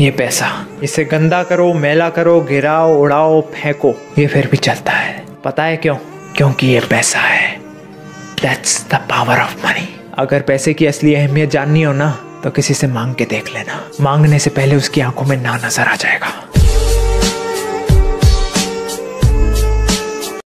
ये पैसा। इसे गंदा करो, मैला करो, गिराओ, उड़ाओ, फेंको, ये फिर भी चलता है। पता है क्यों? क्योंकि ये पैसा है। That's the power of money अगर पैसे की असली अहमियत जाननी हो ना तो किसी से मांग के देख लेना। मांगने से पहले उसकी आँखों में ना नज़र आ जाएगा।